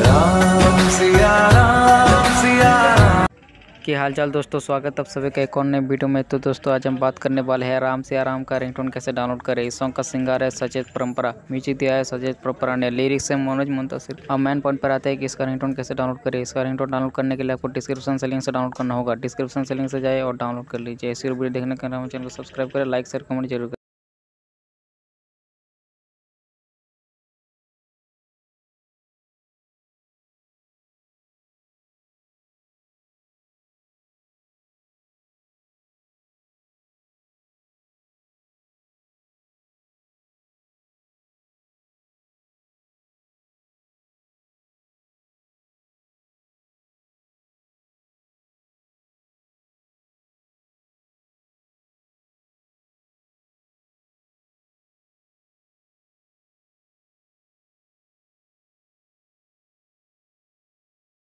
राम हाल चाल दोस्तों, स्वागत आप सभी का एक और नए वीडियो में। तो दोस्तों, आज हम बात करने वाले हैं राम से आराम का रिंगटोन कैसे डाउनलोड करें। इस सॉन्ग का सिंगर है सचेत परंपरा, म्यूज़िक दिया है सचेत परंपरा ने। लिरिक्स है मनोज मुंतसिर अब मेन पॉइंट पर आते हैं कि इसका रिंगटोन कैसे डाउनलोड करें। इसका रिंगटोन डाउनलोड करने के लिए आपको डिस्क्रिप्शन से लिंक से डाउनलोड करना होगा। डिस्क्रिप्शन से लिंक से जाए और डाउनलोड कर लीजिए। ऐसी वीडियो देखने के लिए चैनल को सब्सक्राइब करें लाइक शेयर कमेंट ज़रूर